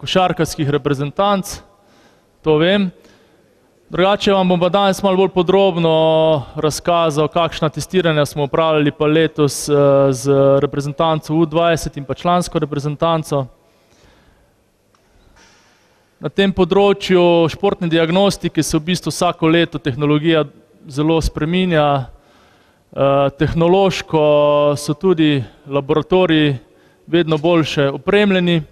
košarkarskih reprezentanc, to vem. Drugače vam bom pa danes malo bolj podrobno razkazal, kakšna testiranja smo upravljali pa letos z reprezentanco U dvajset in pa člansko reprezentanco. Na tem področju športne diagnostike se v bistvu vsako leto tehnologija zelo spreminja. tehnološko so tudi laboratoriji vedno boljše opremljeni.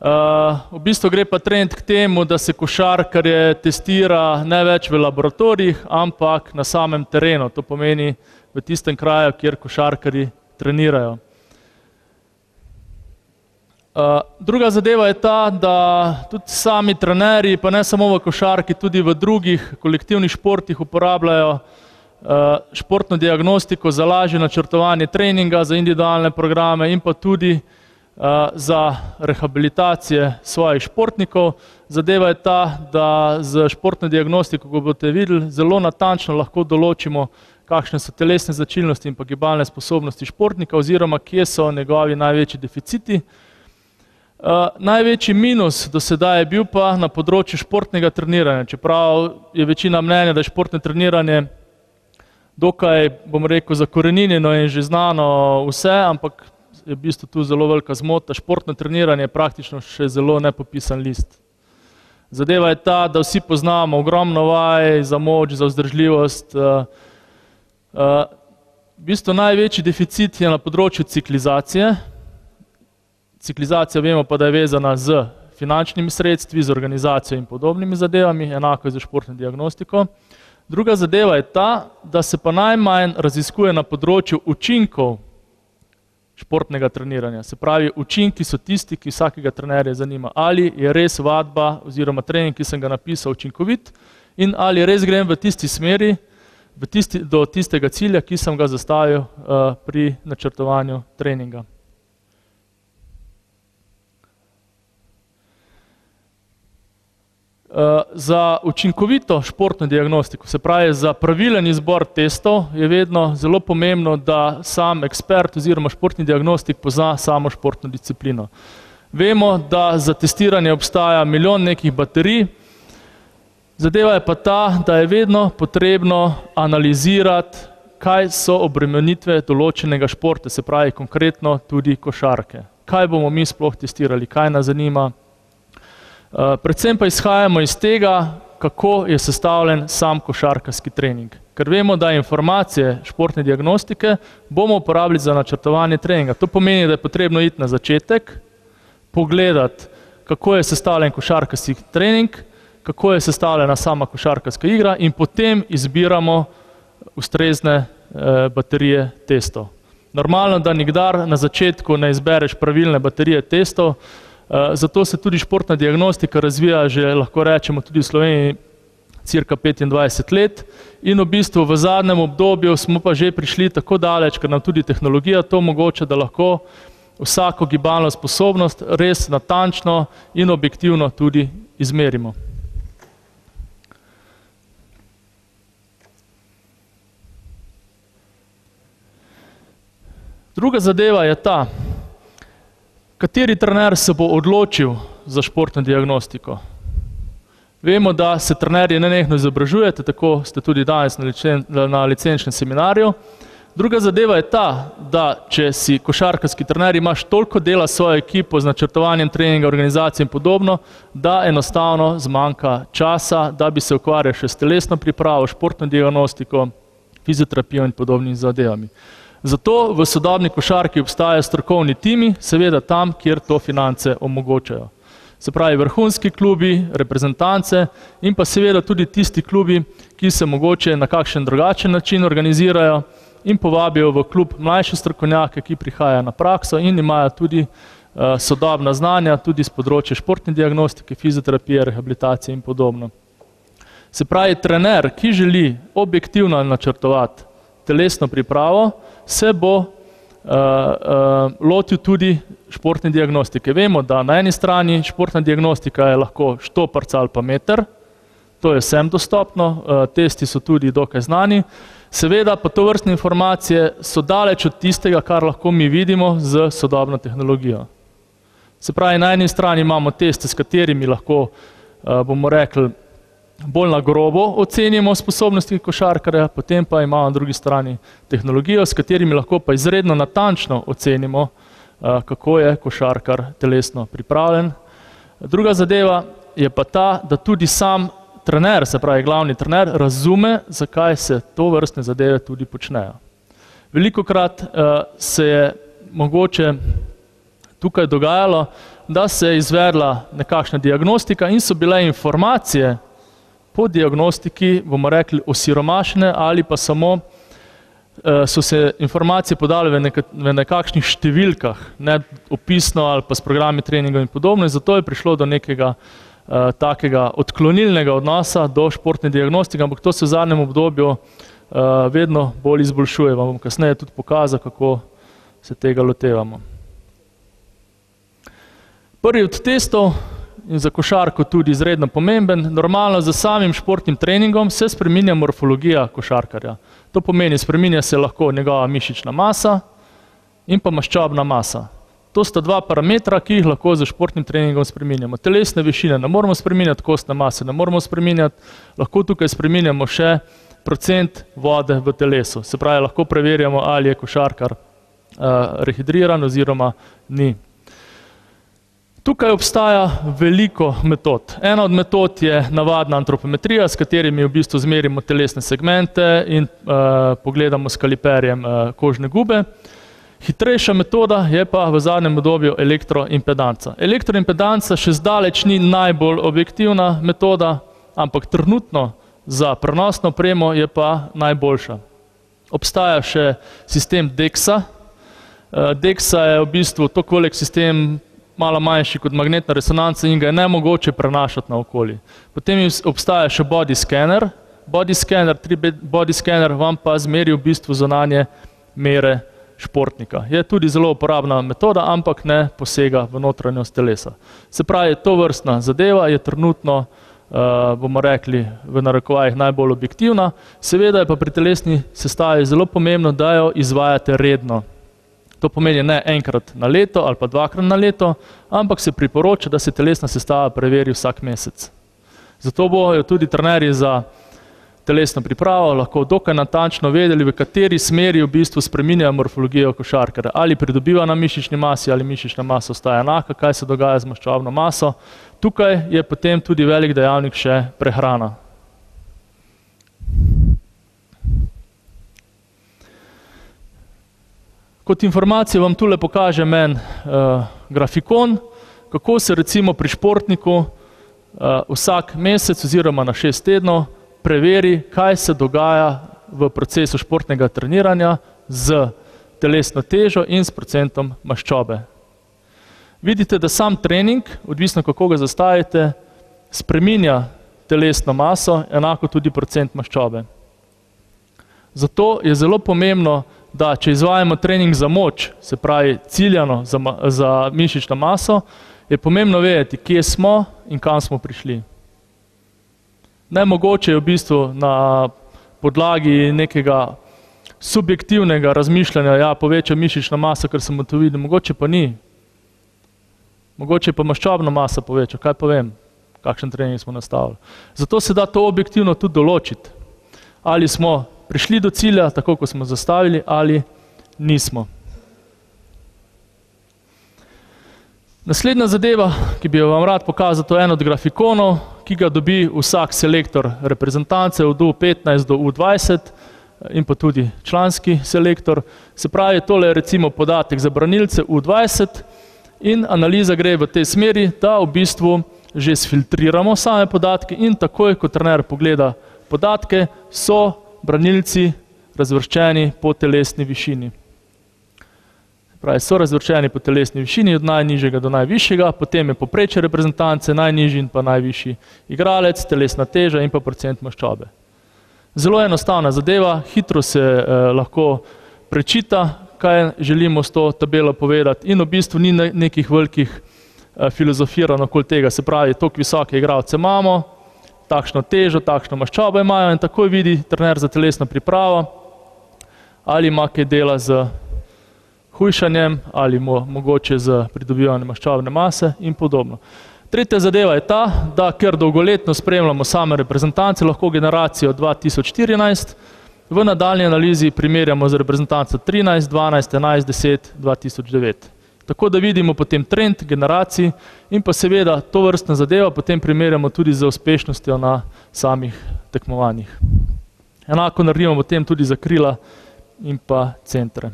V bistvu gre pa trend k temu, da se košarkarje testira ne več v laboratorijih, ampak na samem terenu, to pomeni v tistem kraju, kjer košarkarji trenirajo. druga zadeva je ta, da tudi sami trenerji, pa ne samo v košarki, tudi v drugih kolektivnih športih uporabljajo športno diagnostiko za lažje načrtovanje treninga, za individualne programe in pa tudi za rehabilitacije svojih športnikov. Zadeva je ta, da s športno diagnostiko, ko boste videli, zelo natančno lahko določimo, kakšne so telesne značilnosti in pa gibalne sposobnosti športnika oziroma kje so njegovi največji deficiti. največji minus do sedaj je bil pa na področju športnega treniranja, čeprav je večina mnenja, da je športno treniranje dokaj, bom rekel, zakoreninjeno in že znano vse, ampak je v bistvu tu zelo velika zmota, športno treniranje je praktično še zelo nepopisan list. Zadeva je ta, da vsi poznamo ogromno vaj za moč, za vzdržljivost, v bistvu največji deficit je na področju ciklizacije. Ciklizacija, vemo pa, da je vezana s finančnimi sredstvi, z organizacijo in podobnimi zadevami, enako je s športno diagnostiko. Druga zadeva je ta, da se pa najmanj raziskuje na področju učinkov športnega treniranja, se pravi, učinki so tisti, ki vsakega trenerja zanima, ali je res vadba oziroma trening, ki sem ga napisal, učinkovit, in ali res grem v tisti smeri, v tisti, do tistega cilja, ki sem ga zastavil, pri načrtovanju treninga. Za učinkovito športno diagnostiko, se pravi za pravilen izbor testov, je vedno zelo pomembno, da sam ekspert oziroma športni diagnostik pozna samo športno disciplino. Vemo, da za testiranje obstaja milijon nekih baterij, zadeva je pa ta, da je vedno potrebno analizirati, kaj so obremenitve določenega športa, se pravi konkretno tudi košarke. Kaj bomo mi sploh testirali, kaj nas zanima. Predvsem pa izhajamo iz tega, kako je sestavljen sam košarkarski trening. Ker vemo, da informacije športne diagnostike bomo uporabili za načrtovanje treninga, to pomeni, da je potrebno iti na začetek, pogledati, kako je sestavljen košarkarski trening, kako je sestavljena sama košarkarska igra, in potem izbiramo ustrezne, baterije testov. Normalno, da nikdar na začetku ne izbereš pravilne baterije testov, zato se tudi športna diagnostika razvija že, lahko rečemo, tudi v Sloveniji cirka petindvajset let in v bistvu v zadnjem obdobju smo pa že prišli tako daleč, ker nam tudi tehnologija to omogoča, da lahko vsako gibalno sposobnost res natančno in objektivno tudi izmerimo. Druga zadeva je ta, kateri trener se bo odločil za športno diagnostiko. Vemo, da se trenerji nenehno izobražujete, tako ste tudi danes na na licenčnem seminarju. Druga zadeva je ta, da če si košarkarski trener, imaš toliko dela s svojo ekipo, z načrtovanjem treninga, organizacijo in podobno, da enostavno zmanjka časa, da bi se ukvarjal še s telesno pripravo, športno diagnostiko, fizioterapijo in podobnimi zadevami. Zato v sodobni košarki obstajajo strokovni timi, seveda tam, kjer to finance omogočajo. Se pravi vrhunski klubi, reprezentance in pa seveda tudi tisti klubi, ki se mogoče na kakšen drugačen način organizirajo in povabijo v klub mlajše strokovnjake, ki prihajajo na prakso in imajo tudi, sodobna znanja, tudi s področja športne diagnostike, fizioterapije, rehabilitacije in podobno. Se pravi, trener, ki želi objektivno načrtovati telesno pripravo, se bo, lotil tudi športne diagnostike, vemo, da na eni strani športna diagnostika je lahko štoparc ali pa meter, to je vsem dostopno, testi so tudi dokaj znani, seveda pa tovrstne informacije so daleč od tistega, kar lahko mi vidimo s sodobno tehnologijo. Se pravi, na eni strani imamo teste, s katerimi lahko, bomo rekli, bolj na grobo ocenimo sposobnosti košarkarja, potem pa imamo na drugi strani tehnologijo, s katerimi lahko pa izredno natančno ocenimo, kako je košarkar telesno pripravljen. Druga zadeva je pa ta, da tudi sam trener, se pravi glavni trener, razume, zakaj se tovrstne zadeve tudi počnejo. Velikokrat se je mogoče tukaj dogajalo, da se je izvedla nekakšna diagnostika in so bile informacije po diagnostiki, bomo rekli, osiromašene ali pa samo so se informacije podale v nekakšnih številkah, ne opisno ali pa s programi treningov in podobno, in zato je prišlo do nekega takega odklonilnega odnosa do športne diagnostike, ampak to se v zadnjem obdobju vedno bolj izboljšuje, vam bom kasneje tudi pokazal, kako se tega lotevamo. Prvi od testov in za košarko tudi izredno pomemben, normalno s samim športnim treningom se spreminja morfologija košarkarja. To pomeni, spreminja se lahko njegova mišična masa in pa maščobna masa. To sta dva parametra, ki jih lahko s športnim treningom spreminjamo. Telesne višine ne moremo spreminjati, kostne mase ne moremo spreminjati, lahko tukaj spreminjamo še procent vode v telesu. Se pravi, lahko preverjamo, ali je košarkar rehidriran oziroma ni. Tukaj obstaja veliko metod. Ena od metod je navadna antropometrija, s katerimi v bistvu izmerimo telesne segmente in pogledamo s kaliperjem kožne gube. Hitrejša metoda je pa v zadnjem obdobju elektroimpedanca. Elektroimpedanca še zdaleč ni najbolj objektivna metoda, ampak trenutno za prenosno opremo je pa najboljša. Obstaja še sistem Dexa. Dexa je v bistvu velik sistem, malo manjši kot magnetna resonanca in ga je nemogoče prenašati naokoli. Potem obstaja še body scanner, body scanner, tri-D body scanner vam pa izmeri v bistvu zunanje mere športnika. Je tudi zelo uporabna metoda, ampak ne posega v notranjost telesa. Se pravi, tovrstna zadeva je trenutno, bomo rekli, v narekovajih najbolj objektivna, seveda je pa pri telesni sestavi zelo pomembno, da jo izvajate redno. To pomeni ne enkrat na leto ali pa dvakrat na leto, ampak se priporoča, da se telesna sestava preveri vsak mesec. Zato bojo tudi trenerji za telesno pripravo lahko dokaj natančno vedeli, v kateri smeri v bistvu spreminjajo morfologijo košarkarja. Ali pridobiva na mišični masi ali mišična masa ostaja enaka, kaj se dogaja z maščobno maso. Tukaj je potem tudi velik dejavnik še prehrana. Kot informacijo vam tule pokažem en grafikon, kako se recimo pri športniku vsak mesec oziroma na šest tednov preveri, kaj se dogaja v procesu športnega treniranja s telesno težo in s procentom maščobe. Vidite, da sam trening, odvisno, kako ga zastavite, spreminja telesno maso, enako tudi procent maščobe. Zato je zelo pomembno, da če izvajamo trening za moč, se pravi ciljano za za mišično maso, je pomembno vedeti, kje smo in kam smo prišli. Nemogoče je v bistvu na podlagi nekega subjektivnega razmišljanja, ja, poveča mišična masa, ker sem ugotovil, mogoče pa ni. Mogoče pa maščobna masa poveča, kaj pa vem, kakšen trening smo nastavili. Zato se da to objektivno tudi določiti. Ali smo prišli do cilja, tako kot smo zastavili, ali nismo. Naslednja zadeva, ki bi jo vam rad pokazal, to je en od grafikonov, ki ga dobi vsak selektor reprezentance od U petnajst do U dvajset in pa tudi članski selektor. Se pravi, tole je recimo podatek za branilce U dvajset in analiza gre v tej smeri, da v bistvu že sfiltriramo same podatke in takoj, ko trener pogleda podatke, so branilci razvrščeni po telesni višini. Pravi, so razvrščeni po telesni višini od najnižjega do najvišjega, potem je povprečje reprezentance, najnižji in pa najvišji igralec, telesna teža in pa procent maščobe. Zelo enostavna zadeva, hitro se lahko prečita, kaj želimo s to tabelo povedati, in v bistvu ni nekih velikih filozofiranj okoli tega, se pravi, toliko visoke igralce imamo, takšno težo, takšno maščobo imajo in takoj vidi trener za telesno pripravo, ali ima kaj dela z hujšanjem ali mo mogoče z pridobivanjem maščobne mase in podobno. Tretja zadeva je ta, da ker dolgoletno spremljamo same reprezentance, lahko generacijo 2014 v nadaljni analizi primerjamo z reprezentanco 13, 12, 11, 10, 2009. Tako da vidimo potem trend generacij in pa seveda to vrstna zadeva potem primerjamo tudi z uspešnostjo na samih tekmovanjih. Enako naredimo potem tudi za krila in pa centre.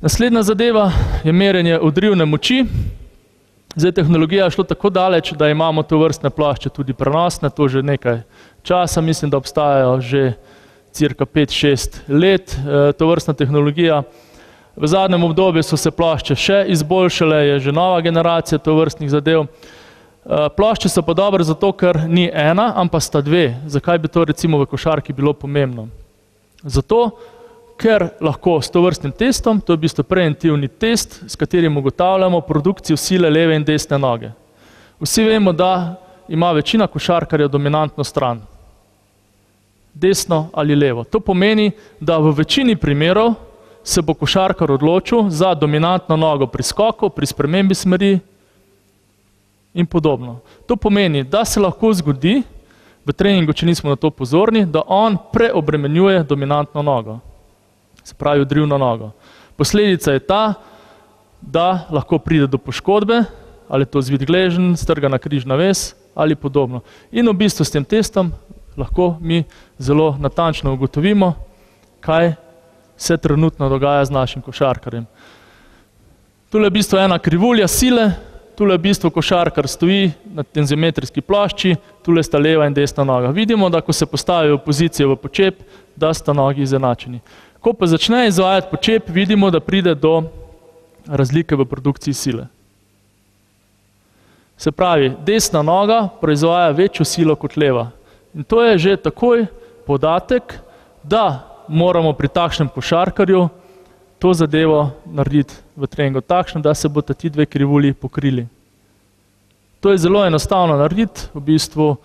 Naslednja zadeva je merjenje odrivne moči. Zdaj tehnologija je šlo tako daleč, da imamo to vrstne plašče tudi prenosne, to že nekaj časa, mislim, da obstajajo že cirka 5-6 let eh, to vrstna tehnologija. V zadnjem obdobju so se plašče še izboljšale, je že nova generacija to vrstnih zadev. Eh, plašče so pa dobre zato, ker ni ena, ampak sta dve. Zakaj bi to recimo v košarki bilo pomembno? Zato, ker lahko s to vrstnim testom, to je v bistvu preventivni test, s katerim ugotavljamo produkcijo sile leve in desne noge. Vsi vemo, da ima večina košarkarjev dominantno stran. Desno ali levo. To pomeni, da v večini primerov se bo košarkar odločil za dominantno nogo pri skoku, pri spremembi smeri in podobno. To pomeni, da se lahko zgodi v treningu, če nismo na to pozorni, da on preobremenjuje dominantno nogo se pravi odrivno nogo. Posledica je ta, da lahko pride do poškodbe, ali to zvid gležen, strgana križna ves ali podobno. In v bistvu s tem testom lahko mi zelo natančno ugotovimo, kaj se trenutno dogaja z našim košarkarjem. Tule je v bistvu ena krivulja sile, tule v bistvu košarkar stoji na tenzimetrijski plašči, tule sta leva in desna noga. Vidimo, da ko se postavijo v pozicijo v počep, da sta nogi izenačeni. Ko pa začne izvajati počep, vidimo, da pride do razlike v produkciji sile. Se pravi, desna noga proizvaja večjo silo kot leva. In to je že takoj podatek, da moramo pri takšnem košarkarju to zadevo narediti v treningu takšno, da se bodo ti dve krivulji pokrili. To je zelo enostavno narediti, v bistvu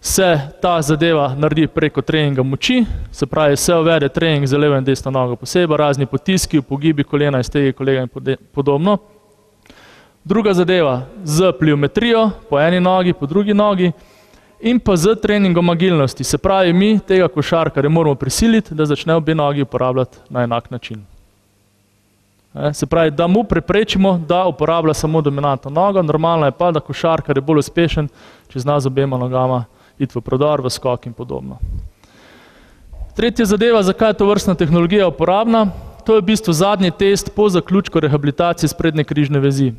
se ta zadeva naredi preko treninga moči, se pravi, se uvede trening za levo in desno nogo posebej, razni potiski, pogibi kolena, iztegi kolega in podobno. Druga zadeva z pliometrijo po eni nogi, po drugi nogi in pa z treningom agilnosti. Se pravi, mi tega košarkarja moramo prisiliti, da začne obe nogi uporabljati na enak način. Se pravi, da mu preprečimo, da uporablja samo dominantno nogo, normalno je pa, da košarkar je bolj uspešen, če zna z obema nogama iti v prodor, v skok in podobno. Tretja zadeva, zakaj je to vrstna tehnologija uporabna, to je v bistvu zadnji test po zaključku rehabilitacije sprednje križne vezi.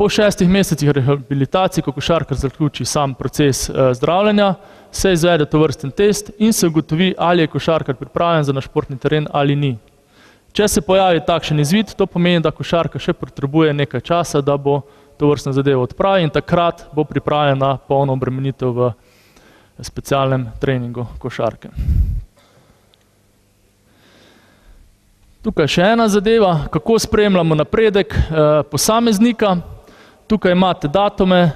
Po šestih mesecih rehabilitacije, ko košarkar zaključi sam proces eh, zdravljenja, se izvede to vrsten test in se ugotovi, ali je košarkar pripravljen za naš športni teren ali ni. Če se pojavi takšen izvid, to pomeni, da košarka še potrebuje nekaj časa, da bo to vrstno zadevo odpravi in takrat bo pripravljen na polno obremenitev v specialnem treningu košarke. Tukaj še ena zadeva, kako spremljamo napredek eh, posameznika. Tukaj imate datume,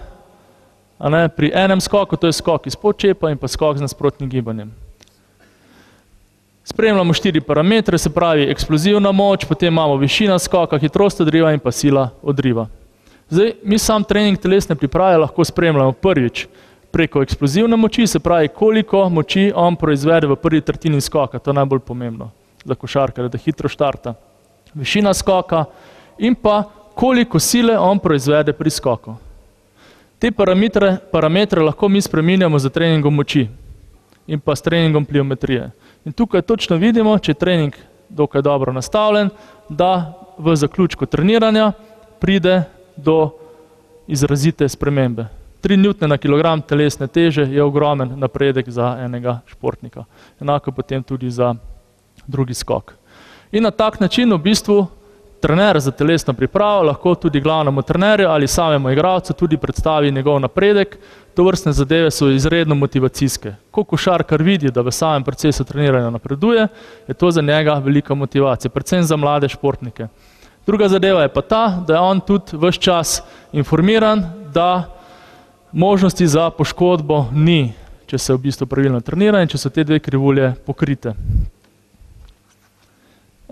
ne, pri enem skoku, to je skok iz počepa in pa skok z nasprotnim gibanjem. Spremljamo štiri parametre, se pravi eksplozivna moč, potem imamo višina skoka, hitrost odriva in pa sila odriva. Zdaj, mi sam trening telesne priprave lahko spremljamo prvič, preko eksplozivne moči, se pravi, koliko moči on proizvede v prvi tretjini skoka, to je najbolj pomembno za košarkarja, da hitro štarta. Višina skoka in pa koliko sile on proizvede pri skoku. Te parametre, parametre lahko mi spreminjamo za treningom moči in pa s treningom pliometrije. In tukaj točno vidimo, če je trening dokaj dobro nastavljen, da v zaključku treniranja pride do izrazite spremembe. 3 N na kilogram telesne teže je ogromen napredek za enega športnika. Enako potem tudi za drugi skok. In na tak način v bistvu trener za telesno pripravo lahko tudi glavnemu trenerju ali samemu igralcu tudi predstavi njegov napredek. To vrstne zadeve so izredno motivacijske. Ko košarkar vidi, da v samem procesu treniranja napreduje, je to za njega velika motivacija, predvsem za mlade športnike. Druga zadeva je pa ta, da je on tudi vse čas informiran, da možnosti za poškodbo ni, če se v bistvu pravilno trenira in če so te dve krivulje pokrite.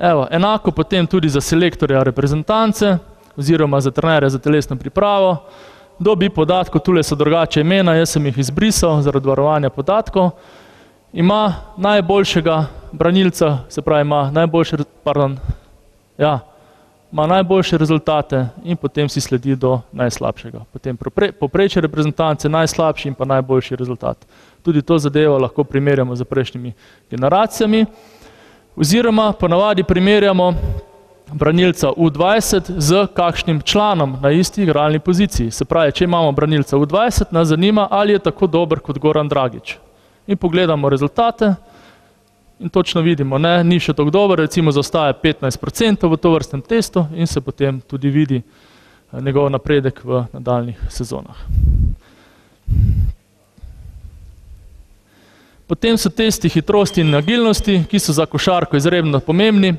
Evo, enako potem tudi za selektorja reprezentance oziroma za trenerja za telesno pripravo. Dobi podatkov, tule so drugače imena, jaz sem jih izbrisal zaradi varovanja podatkov. Ima najboljšega branilca, se pravi ima najboljše, pardon, ja, ima najboljše rezultate in potem si sledi do najslabšega. Potem poprečje reprezentance, najslabši in pa najboljši rezultat. Tudi to zadevo lahko primerjamo z prejšnjimi generacijami. Oziroma ponavadi primerjamo branilca U20 z kakšnim članom na isti igralni poziciji. Se pravi, če imamo branilca U20, nas zanima, ali je tako dober kot Goran Dragič. In pogledamo rezultate in točno vidimo, ne, ni še tako dober, recimo zaostaja 15% v to vrstnem testu in se potem tudi vidi eh, njegov napredek v nadaljnih sezonah. Potem so testi hitrosti in agilnosti, ki so za košarko izredno pomembni.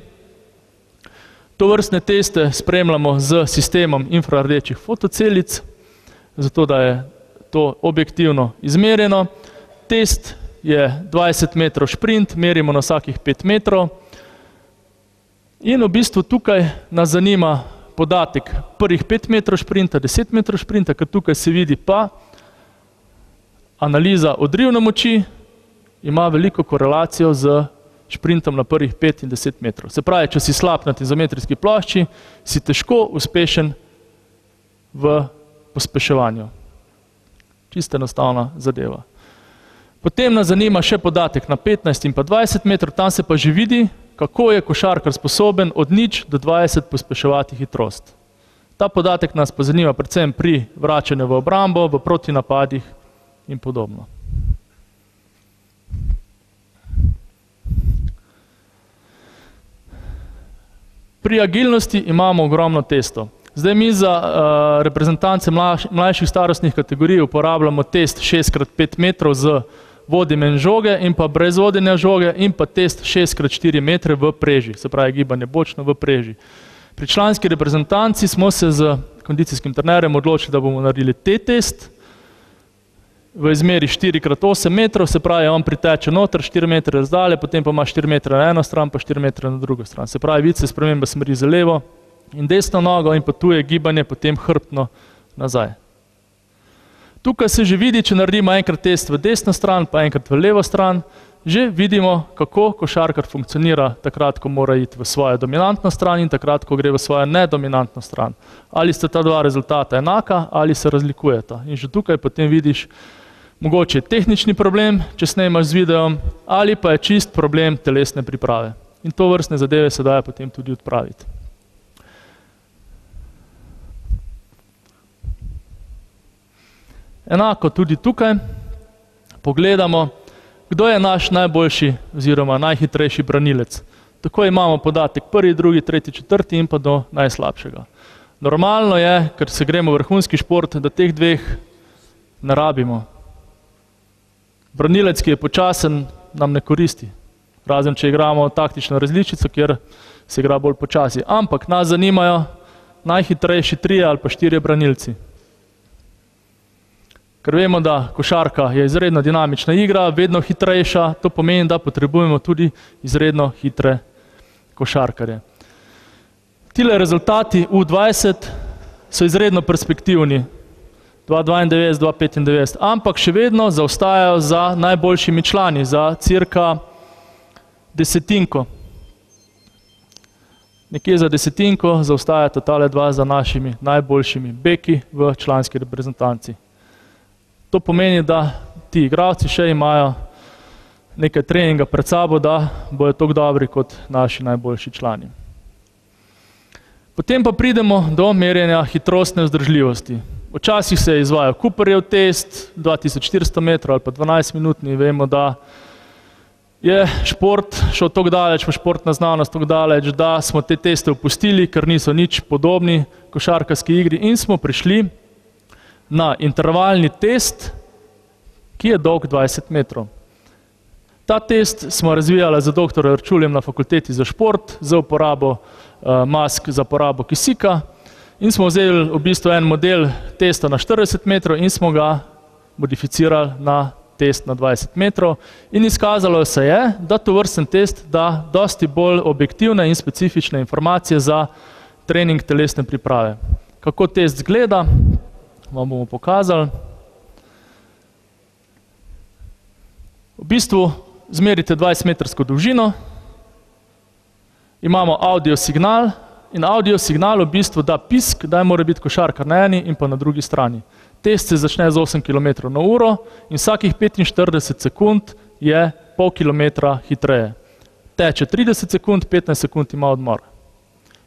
To vrstne teste spremljamo z sistemom infrardečih fotocelic, zato da je to objektivno izmerjeno. Test je 20 metrov šprint, merimo na vsakih 5 metrov. In v bistvu tukaj nas zanima podatek prvih 5 metrov šprinta, 10 metrov šprinta, ker tukaj se vidi pa analiza odrivne moči, ima veliko korelacijo z šprintom na prvih 5 in 10 metrov. Se pravi, če si slab na tizometrijski plošči, si težko uspešen v pospeševanju. Čisto enostavna zadeva. Potem nas zanima še podatek na 15 in pa 20 metrov, tam se pa že vidi, kako je košarkar sposoben od nič do 20 pospeševati hitrost. Ta podatek nas pa zanima predvsem pri vračanju v obrambo, v protinapadih in podobno. Pri agilnosti imamo ogromno testov. Zdaj mi za uh, reprezentance mlaj, mlajših starostnih kategorij uporabljamo test 6x5 metrov z vodjem in žoge in pa brez vodenja žoge in pa test 6x4 metre v preži, se pravi gibanje bočno v preži. Pri članski reprezentanci smo se z kondicijskim trenerjem odločili, da bomo naredili te test, v izmeri 4x8 metrov, se pravi, on priteče noter 4 metre razdalje, potem pa ima 4 metre na eno stran, pa 4 metre na drugo stran. Se pravi, vidi se sprememba smeri za levo in desno nogo in pa tu je gibanje potem hrbtno nazaj. Tukaj se že vidi, če naredimo enkrat test v desno stran, pa enkrat v levo stran, že vidimo, kako košarkar funkcionira takrat, ko mora iti v svojo dominantno stran in takrat, ko gre v svojo nedominantno stran. Ali sta ta dva rezultata enaka ali se razlikujeta. In že tukaj potem vidiš, mogoče tehnični problem, če snemaš z videom, ali pa je čist problem telesne priprave. In to vrstne zadeve se daje potem tudi odpraviti. Enako tudi tukaj pogledamo, kdo je naš najboljši oziroma najhitrejši branilec. Tako imamo podatek prvi, drugi, tretji, četrti in pa do najslabšega. Normalno je, ker se gremo v vrhunski šport, da teh dveh ne rabimo, Branilec, ki je počasen, nam ne koristi. Razen, če igramo taktično različico, kjer se igra bolj počasi. Ampak nas zanimajo najhitrejši trije ali pa štirje branilci. Ker vemo, da košarka je izredno dinamična igra, vedno hitrejša, to pomeni, da potrebujemo tudi izredno hitre košarkarje. Tile rezultati U20 so izredno perspektivni. 2,92, 2,95, ampak še vedno zaostajajo za najboljšimi člani, za cirka desetinko. Nekje za desetinko zaostajata tale dva za našimi najboljšimi beki v članski reprezentanci. To pomeni, da ti igravci še imajo nekaj treninga pred sabo, da bojo tako dobri kot naši najboljši člani. Potem pa pridemo do merjenja hitrostne vzdržljivosti. Včasih se je izvajal Cooperjev test, 2400 metrov ali pa 12 minutni, vemo, da je šport šel tako daleč, pa športna znanost tako daleč, da smo te teste opustili, ker niso nič podobni košarkarski igri in smo prišli na intervalni test, ki je dolg 20 metrov. Ta test smo razvijali z dr. Rčuljem na fakulteti za šport, za uporabo uh, mask za porabo kisika, In smo vzeli v bistvu en model testa na 40 metrov in smo ga modificirali na test na 20 metrov in izkazalo se je, da to vrsten test da dosti bolj objektivne in specifične informacije za trening telesne priprave. Kako test zgleda, vam bomo pokazali. V bistvu zmerite 20 metrsko dolžino, imamo audio signal in audio signal v bistvu da pisk, da mora biti košarkar na eni in pa na drugi strani. Test se začne z 8 km na uro in vsakih 45 sekund je pol kilometra hitreje. Teče 30 sekund, 15 sekund ima odmor.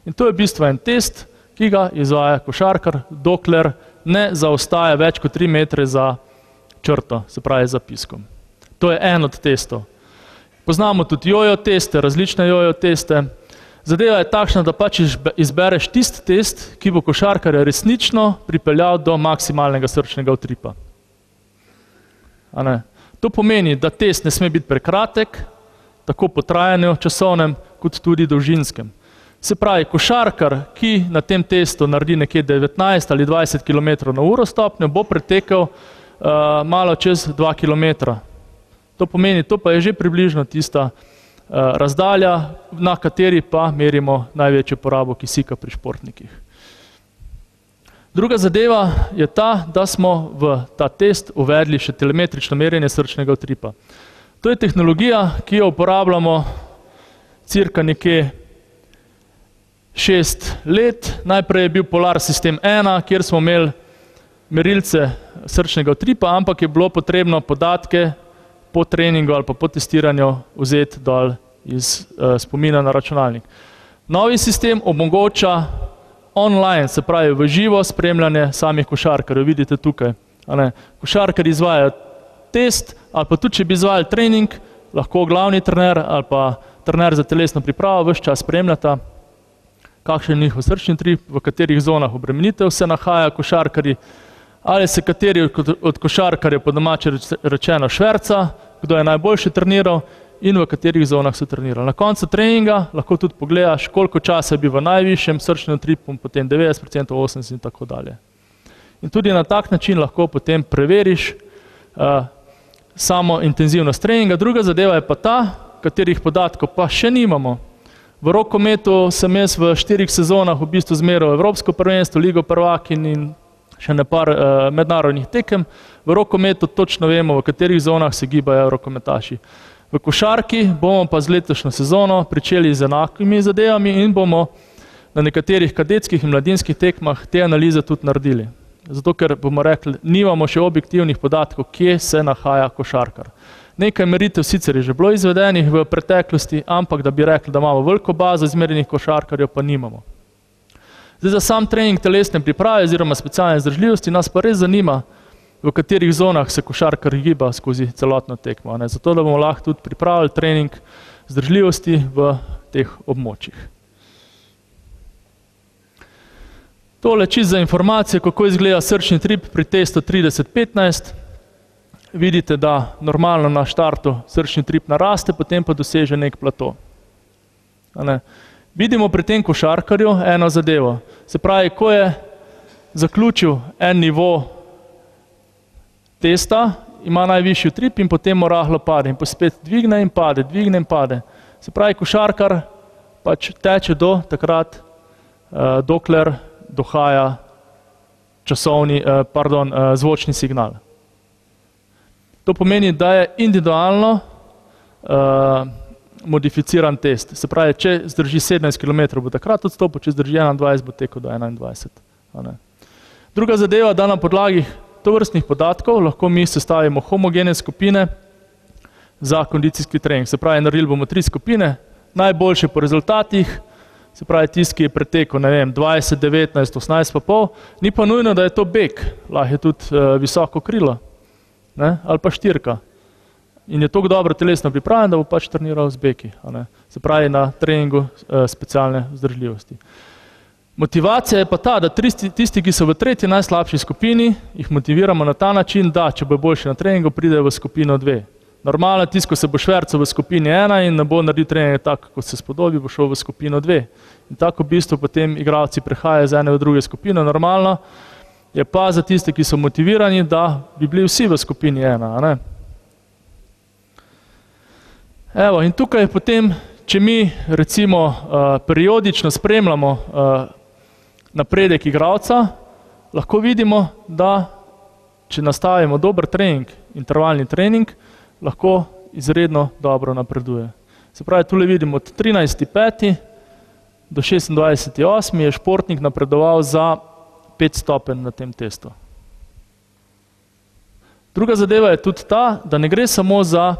In to je v bistvu en test, ki ga izvaja košarkar, dokler ne zaostaja več kot 3 metre za črto, se pravi za piskom. To je en od testov. Poznamo tudi jojo teste, različne jojo teste. Zadeva je takšna, da pač izbereš tisti test, ki bo košarkarja resnično pripeljal do maksimalnega srčnega utripa. To pomeni, da test ne sme biti prekratek, tako po trajanju časovnem, kot tudi dolžinskem. Se pravi, košarkar, ki na tem testu naredi nekje 19 ali 20 km na uro stopnjo, bo pretekel uh, malo čez 2 km. To pomeni, to pa je že približno tista uh, razdalja, na kateri pa merimo največjo porabo kisika pri športnikih. Druga zadeva je ta, da smo v ta test uvedli še telemetrično merjenje srčnega utripa. To je tehnologija, ki jo uporabljamo cirka nekje šest let. Najprej je bil Polar System 1, kjer smo imeli merilce srčnega utripa, ampak je bilo potrebno podatke po treningu ali pa po testiranju vzeti dol iz uh, spomina na računalnik. Novi sistem omogoča online, se pravi v živo spremljanje samih košarkarjev. Vidite tukaj. Košarkar izvaja test ali pa tudi, če bi izvajali trening, lahko glavni trener ali pa trener za telesno pripravo vse čas spremljata, kakšen je njihov srčni trip, v katerih zonah obremenitev se nahaja košarkarji, ali se kateri od košarkarjev po domače rečeno šverca, kdo je najboljši treniral in v katerih zonah so trenirali. Na koncu treninga lahko tudi pogledaš, koliko časa je bil v najvišjem srčnem tripu, potem 90%, 80% in tako dalje. In tudi na tak način lahko potem preveriš uh, samo intenzivnost treninga. Druga zadeva je pa ta, katerih podatkov pa še nimamo. V rokometu sem jaz v štirih sezonah v bistvu zmeral Evropsko prvenstvo, Ligo prvakin in še ne par uh, mednarodnih tekem. V rokometu točno vemo, v katerih zonah se gibajo rokometaši. V košarki bomo pa z letošnjo sezono pričeli z enakimi zadevami in bomo na nekaterih kadetskih in mladinskih tekmah te analize tudi naredili. Zato, ker bomo rekli, nimamo še objektivnih podatkov, kje se nahaja košarkar. Nekaj meritev sicer je že bilo izvedenih v preteklosti, ampak da bi rekli, da imamo veliko bazo izmerjenih košarkarjev, pa nimamo. Zdaj za sam trening telesne priprave oziroma specialne zdržljivosti nas pa res zanima, v katerih zonah se košarkar giba skozi celotno tekmo. Ne? Zato, da bomo lahko tudi pripravili trening zdržljivosti v teh območjih. Tole čisto za informacijo, kako izgleda srčni trip pri testu 30-15. Vidite, da normalno na štartu srčni trip naraste, potem pa doseže nek plato. Ne? Vidimo pri tem košarkarju eno zadevo. Se pravi, ko je zaključil en nivo testa, ima najvišji utrip in potem mu rahlo pade in spet dvigne in pade, dvigne in pade. Se pravi, košarkar pač teče do takrat, uh, dokler dohaja časovni, uh, pardon, uh, zvočni signal. To pomeni, da je individualno uh, modificiran test. Se pravi, če zdrži 17 km, bo takrat odstopil, če zdrži 21, bo tekel do 21. Druga zadeva, da na podlagi tovrstnih podatkov lahko mi sestavimo homogene skupine za kondicijski trening. Se pravi, naredili bomo tri skupine, najboljše po rezultatih, se pravi, tisti, ki je pretekel, vem, 20, 19, 18 pa pol, ni pa nujno, da je to beg, lahko je tudi uh, visoko krilo, ne, ali pa štirka in je tako dobro telesno pripravljen, da bo pač treniral z beki, se pravi na treningu eh, specialne vzdržljivosti. Motivacija je pa ta, da tisti, tisti, ki so v tretji najslabši skupini, jih motiviramo na ta način, da če bo boljši na treningu, pridejo v skupino dve. Normalno, tisto, ko se bo švercal v skupini ena in ne bo naredil treninga tako, kot se spodobi, bo šel v skupino dve. In tako v bistvu potem igravci prehajajo iz ene v druge skupine. Normalno je pa za tiste, ki so motivirani, da bi bili vsi v skupini ena. Ne? Evo, in tukaj potem, če mi recimo uh, periodično spremljamo uh, napredek igralca, lahko vidimo, da če nastavimo dober trening, intervalni trening, lahko izredno dobro napreduje. Se pravi, tule vidimo od 13.5. do 26.8. je športnik napredoval za 5 stopenj na tem testu. Druga zadeva je tudi ta, da ne gre samo za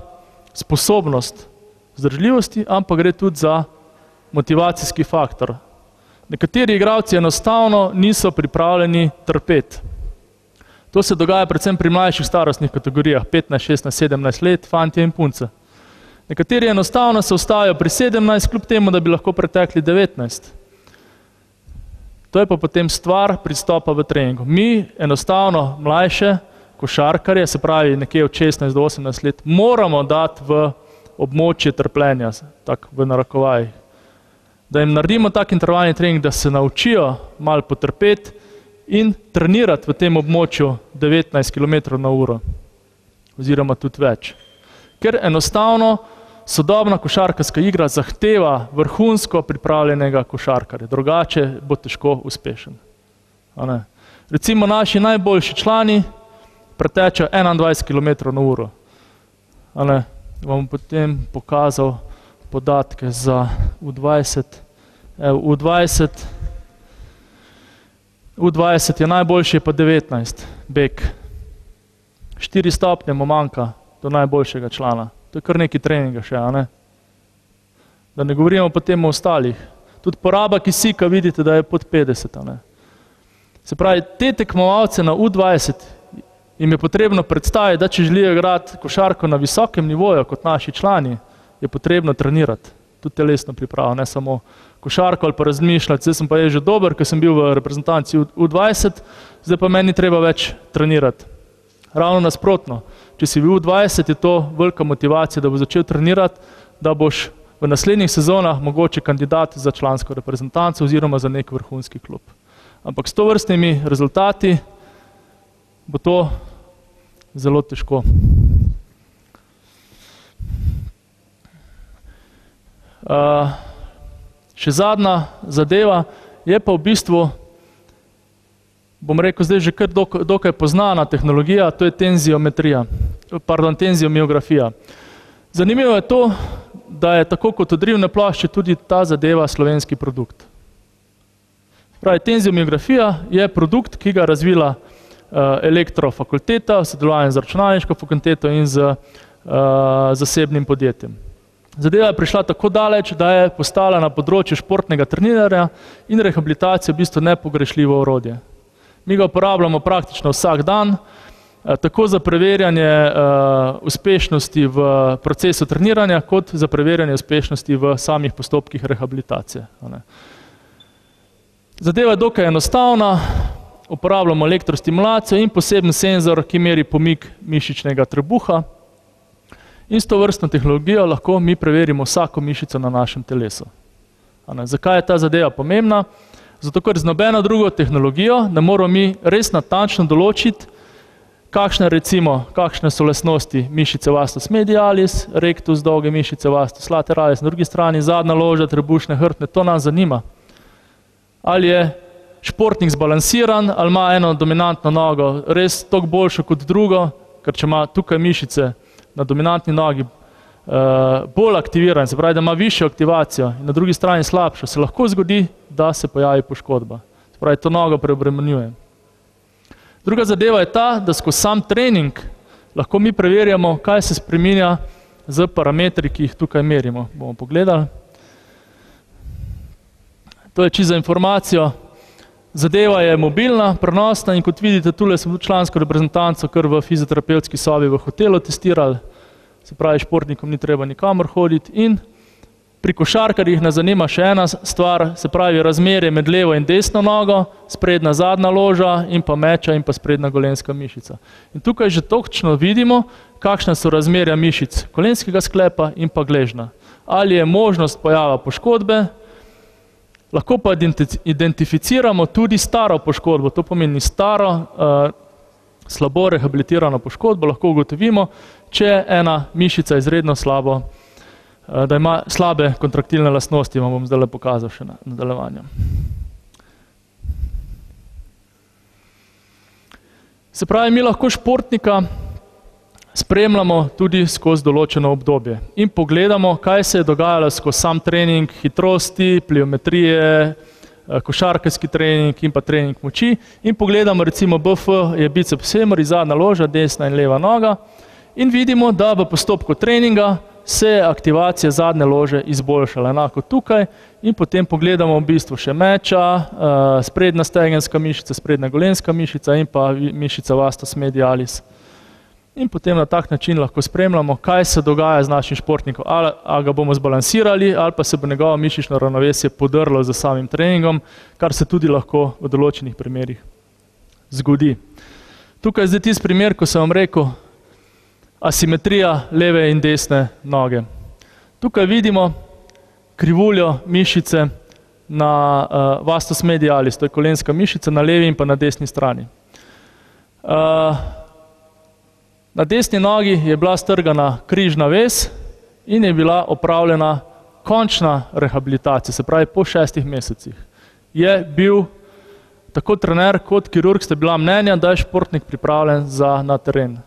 sposobnost zdržljivosti, ampak gre tudi za motivacijski faktor. Nekateri igralci enostavno niso pripravljeni trpeti. To se dogaja predvsem pri mlajših starostnih kategorijah, 15, 16, 17 let, fantje in punce. Nekateri enostavno se ustavijo pri 17, kljub temu, da bi lahko pretekli 19. To je pa potem stvar pristopa v treningu. Mi enostavno mlajše košarkarje, se pravi nekje od 16 do 18 let, moramo dati v območje trpljenja, tako v narekovajih. Da jim naredimo tak intervalni trening, da se naučijo malo potrpeti in trenirati v tem območju 19 km na uro oziroma tudi več. Ker enostavno sodobna košarkarska igra zahteva vrhunsko pripravljenega košarkarja, drugače bo težko uspešen. Recimo naši najboljši člani pretečejo 21 km na uro. Vam potem pokazal podatke za U20. U20, U20 je najboljši, je pa 19, bek. Štiri stopnje mu manjka do najboljšega člana. To je kar neki treninga še, a ne? Da ne govorimo potem o ostalih. Tudi poraba kisika vidite, da je pod 50, a ne? Se pravi, te tekmovalce na U20 jim je potrebno predstaviti, da če želijo igrati košarko na visokem nivoju kot naši člani, je potrebno trenirati. Tudi telesno pripravo, ne samo košarko ali pa razmišljati, zdaj sem pa je že dober, ker sem bil v reprezentanci U20, zdaj pa meni treba več trenirati. Ravno nasprotno, če si bil V20, je to velika motivacija, da bo začel trenirati, da boš v naslednjih sezonah mogoče kandidat za člansko reprezentanco oziroma za nek vrhunski klub. Ampak s to vrstnimi rezultati bo to zelo težko. Uh, še zadnja zadeva je pa v bistvu bom rekel, zdaj že kar dokaj poznana tehnologija, to je tenziometrija, pardon, tenziomiografija. Zanimivo je to, da je tako kot odrivne plašče tudi ta zadeva slovenski produkt. Pravi, tenziomiografija je produkt, ki ga razvila uh, elektrofakulteta v sodelovanju z računalniško fakulteto in z uh, zasebnim podjetjem. Zadeva je prišla tako daleč, da je postala na področju športnega treniranja in rehabilitacije v bistvu nepogrešljivo orodje. Mi ga uporabljamo praktično vsak dan, eh, tako za preverjanje uspešnosti v procesu treniranja, kot za preverjanje uspešnosti v samih postopkih rehabilitacije. Zadeva je dokaj enostavna, uporabljamo elektrostimulacijo in poseben senzor, ki meri pomik mišičnega trebuha. In s to vrstno tehnologijo lahko mi preverimo vsako mišico na našem telesu. Zakaj je ta zadeva pomembna? Zato, ker z nobeno drugo tehnologijo ne moramo mi res natančno določiti, kakšne, recimo, kakšne so lesnosti mišice vastus medialis, rectus, dolge mišice vastus lateralis, na drugi strani zadnja loža, trebušne hrbtne, to nas zanima. Ali je športnik zbalansiran, ali ima eno dominantno nogo res toliko boljšo kot drugo, ker če ima tukaj mišice na dominantni nogi uh, bolj aktiviran, se pravi, da ima višjo aktivacijo in na drugi strani slabšo, se lahko zgodi, da se pojavi poškodba. Se pravi, to nogo preobremenjuje. Druga zadeva je ta, da skozi sam trening lahko mi preverjamo, kaj se spreminja z parametri, ki jih tukaj merimo. Bomo pogledali. To je čisto za informacijo. Zadeva je mobilna, prenosna in kot vidite, tule sem člansko reprezentanco kar v fizioterapevtski sobi v hotelu testirali se pravi, športnikom ni treba nikamor hoditi in pri košarkarjih nas zanima še ena stvar, se pravi razmerje med levo in desno nogo, sprednja zadnja loža in pa meča in pa sprednja golenska mišica. In tukaj že točno vidimo, kakšna so razmerja mišic kolenskega sklepa in pa gležna. Ali je možnost pojava poškodbe, lahko pa identificiramo tudi staro poškodbo, to pomeni staro, uh, slabo rehabilitirano poškodbo, lahko ugotovimo, če je ena mišica izredno slabo da ima slabe kontraktilne lastnosti, vam bom zdaj le pokazal še na nadaljevanju. Se pravi, mi lahko športnika spremljamo tudi skozi določeno obdobje in pogledamo, kaj se je dogajalo skozi sam trening hitrosti, pliometrije, košarkarski trening in pa trening moči. In pogledamo recimo BF je biceps femur, zadnja loža, desna in leva noga. In vidimo, da v postopku treninga se je aktivacija zadnje lože izboljšala, enako tukaj. In potem pogledamo v bistvu še meča, sprednja stegenska mišica, sprednja golenska mišica in pa mišica vastus medialis. In potem na tak način lahko spremljamo, kaj se dogaja z našim športnikom, ali, a ga bomo zbalansirali ali pa se bo njegovo mišično ravnovesje podrlo s samim treningom, kar se tudi lahko v določenih primerih zgodi. Tukaj je zdaj tisti primer, ko sem vam rekel, asimetrija leve in desne noge. Tukaj vidimo krivuljo mišice na vastus medialis, to je kolenska mišica na levi in pa na desni strani. Na desni nogi je bila strgana križna vez in je bila opravljena končna rehabilitacija, se pravi po šestih mesecih. Je bil tako trener kot kirurg sta bila mnenja, da je športnik pripravljen za na teren.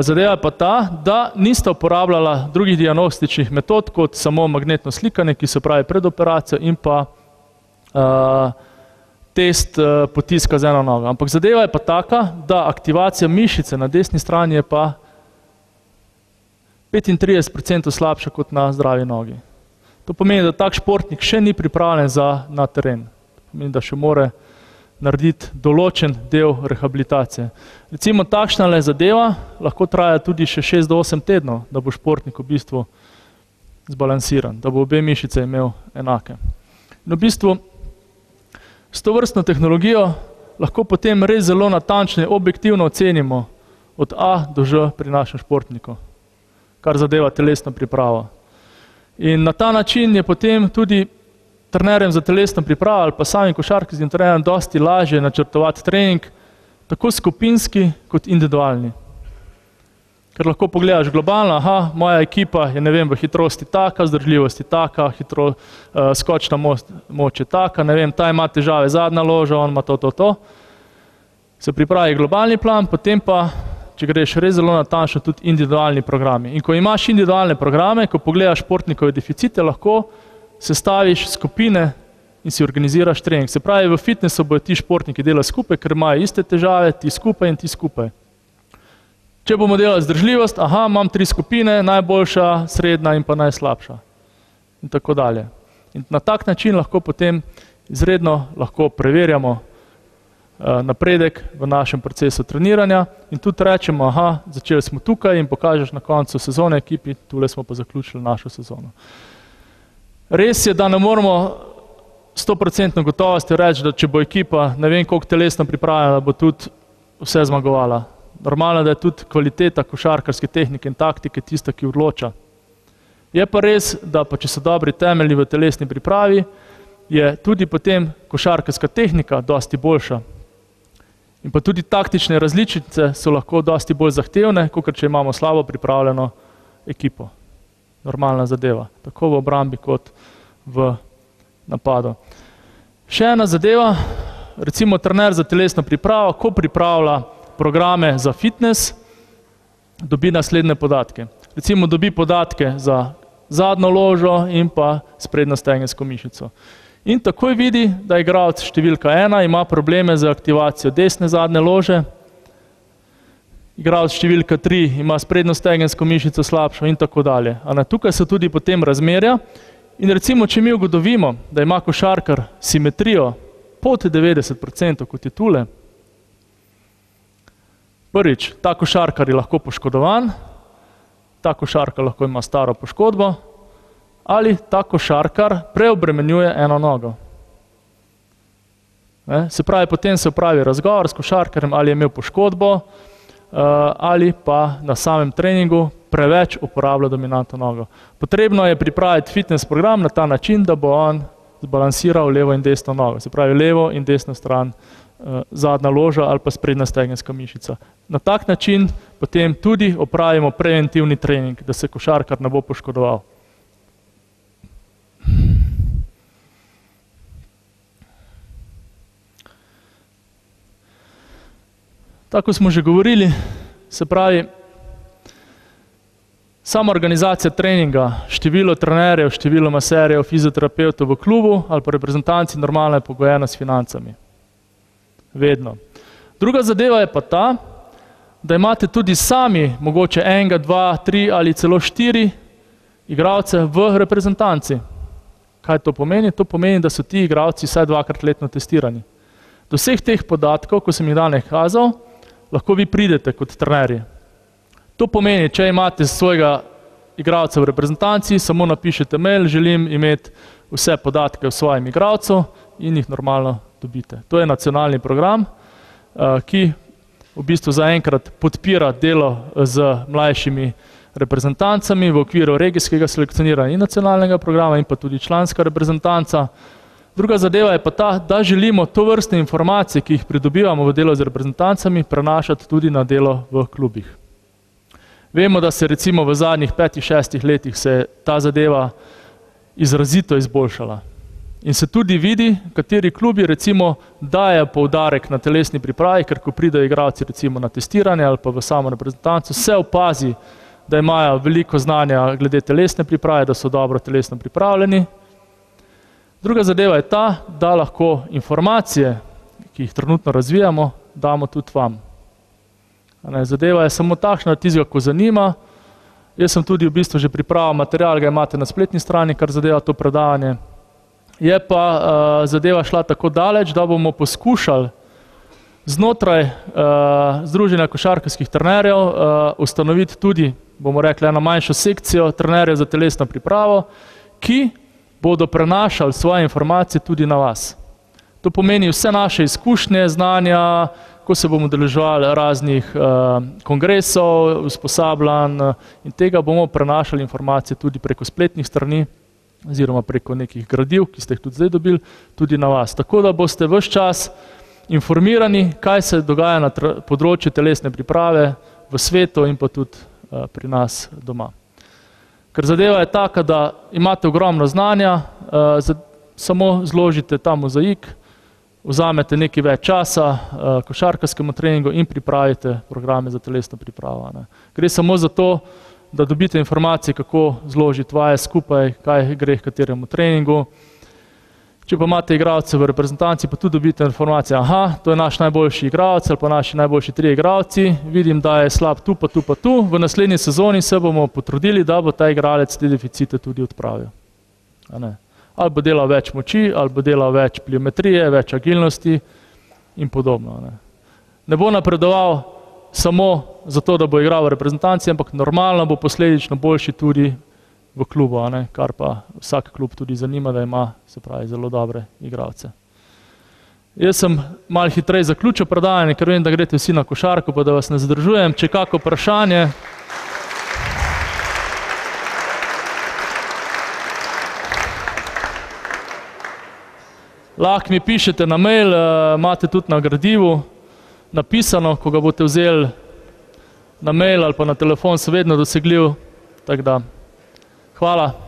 Zadeva je pa ta, da nista uporabljala drugih diagnostičnih metod kot samo magnetno slikanje, ki se opravi pred operacijo, in pa test potiska z eno nogo, ampak zadeva je pa taka, da aktivacija mišice na desni strani je pa petintrideset procentov slabša kot na zdravi nogi. To pomeni, da tak športnik še ni pripravljen za na teren. Pomeni, da še mora narediti določen del rehabilitacije. Recimo takšnale zadeva lahko traja tudi še šest do osem tednov, da bo športnik v bistvu zbalansiran, da bo obe mišici imel enake. In v bistvu s tovrstno tehnologijo lahko potem res zelo natančno in objektivno ocenimo od a do ž pri našem športniku, kar zadeva telesno pripravo. In na ta način je potem tudi trenerjem za telesno pripravo ali pa samim košarkarskim trenerjem dosti lažje načrtovati trening, tako skupinski kot individualni. Ker lahko pogledaš globalno, moja ekipa je, ne vem, v hitrosti taka, vzdržljivosti taka, skočna moč je taka, ne vem, ta ima težave zadnja loža, on ima to, to, to. Se pripravi globalni plan, potem pa, če greš res zelo natančno, tudi individualni programi. In ko imaš individualne programe, ko pogledaš športnikove deficite, lahko sestaviš skupine in si organiziraš trening, se pravi v fitnesu bojo ti športniki delali skupaj, ker imajo iste težave, ti skupaj in ti skupaj. Če bomo delali vzdržljivost, imam tri skupine, najboljša, srednja in pa najslabša. In tako dalje. In na tak način lahko potem izredno lahko preverjamo napredek v našem procesu treniranja in tudi rečemo, začeli smo tukaj, in pokažeš na koncu sezone ekipi, tule smo pa zaključili našo sezono. Res je, da ne s stoprocentno gotovostjo reči, da če bo ekipa ne vem koliko telesno pripravljena, bo tudi vse zmagovala. Normalno, da je tudi kvaliteta košarkarske tehnike in taktike tista, ki odloča. Je pa res, da pa če so dobri temelji v telesni pripravi, je tudi potem košarkarska tehnika dosti boljša. In pa tudi taktične različice so lahko dosti bolj zahtevne, kakor če imamo slabo pripravljeno ekipo. Normalna zadeva, tako v obrambi kot v napadu. Še ena zadeva, recimo trener za telesno pripravo, ko pripravlja programe za fitnes, dobi naslednje podatke. Recimo dobi podatke za zadnjo ložo in pa sprednjo stegensko mišico. In takoj vidi, da igralec številka ena ima probleme z aktivacijo desne zadnje lože, igralec številka tri ima sprednjo stegensko mišico slabšo in tako dalje, a ne, tukaj so tudi potem razmerja. In recimo, če mi ugotovimo, da ima košarkar simetrijo pod devetdeset procentov, kot je tule, prvič, ta košarkar je lahko poškodovan, ta košarkar lahko ima staro poškodbo ali ta košarkar preobremenjuje eno nogo. Se pravi, potem se opravi razgovor s košarkarjem, ali je imel poškodbo, ali pa na samem treningu preveč uporablja dominantno nogo. Potrebno je pripraviti fitnes program na ta način, da bo on zbalansiral levo in desno nogo, se pravi levo in desno stran Eh, zadnja loža ali pa sprednja stegenska mišica. Na tak način potem tudi opravimo preventivni trening, da se košarkar ne bo poškodoval. Tako smo že govorili, se pravi, sama organizacija treninga, število trenerjev, število maserjev, fizioterapeutov v klubu ali pa reprezentanci normalno je pogojeno s financami. Vedno. Druga zadeva je pa ta, da imate tudi sami mogoče enega, dva, tri ali celo štiri igralce v reprezentanci. Kaj to pomeni? To pomeni, da so ti igralci vsaj dvakrat letno testirani. Do vseh teh podatkov, ko sem jih danes kazal, lahko vi pridete kot trenerji. To pomeni, če imate svojega igralca v reprezentanci, samo napišete mail, želim imeti vse podatke o svojem igralcu in jih normalno dobite. To je nacionalni program, eh, ki v bistvu zaenkrat podpira delo z mlajšimi reprezentancami v okviru regijskega selekcioniranja in nacionalnega programa in pa tudi članska reprezentanca. Druga zadeva je pa ta, da želimo to vrstne informacije, ki jih pridobivamo v delo z reprezentancami, prenašati tudi na delo v klubih. Vemo, da se recimo v zadnjih petih, šestih letih se ta zadeva izrazito izboljšala. In se tudi vidi, kateri klubi recimo dajo poudarek na telesni pripravi, ker ko pridejo igralci recimo na testiranje ali pa v samo reprezentanco, se opazi, da imajo veliko znanja glede telesne priprave, da so dobro telesno pripravljeni. Druga zadeva je ta, da lahko informacije, ki jih trenutno razvijamo, damo tudi vam. Zadeva je samo takšna, da tizga, ko zanima. Jaz sem tudi v bistvu že pripravil material, ga imate na spletni strani, kar zadeva to predavanje. Je pa uh, zadeva šla tako daleč, da bomo poskušali znotraj uh, Združenja košarkarskih trenerjev uh, ustanoviti tudi, bomo rekli, eno manjšo sekcijo trenerjev za telesno pripravo, ki bodo prenašali svoje informacije tudi na vas. To pomeni vse naše izkušnje, znanja, ko se bomo deležovali raznih uh, kongresov, usposabljanj in tega bomo prenašali informacije tudi preko spletnih strani oziroma preko nekih gradiv, ki ste jih tudi zdaj dobili, tudi na vas. Tako da boste vse čas informirani, kaj se dogaja na področju telesne priprave v svetu in pa tudi uh, pri nas doma. Ker zadeva je taka, da imate ogromno znanja, uh, za, samo zložite ta mozaik, vzamete nekaj več časa uh, košarkarskemu treningu in pripravite programe za telesno pripravo. Ne. Gre samo za to, da dobite informacije, kako zložiti vaje skupaj, kaj gre k kateremu treningu. Če pa imate igralce v reprezentanci, pa tudi dobite informacije, aha, to je naš najboljši igralec ali pa naši najboljši tri igralci, vidim, da je slab tu, pa tu, pa tu. V naslednji sezoni se bomo potrudili, da bo ta igralec te deficite tudi odpravil. Ali bo delal več moči, ali bo delal več pliometrije, več agilnosti in podobno. Ne, ne bo napredoval samo zato, da bo igral v reprezentanci, ampak normalno bo posledično boljši tudi v klubu, kar pa vsak klub tudi zanima, da ima se pravi zelo dobre igralce. Jaz sem malo hitreje zaključil predavanje, ker vem, da greste vsi na košarko, pa da vas ne zadržujem. Če kako vprašanje. Lahko mi pišete na mail, eh, imate tudi na gradivu napisano, ko ga boste vzeli na mail ali pa na telefon, so vedno dosegljiv. Hvala.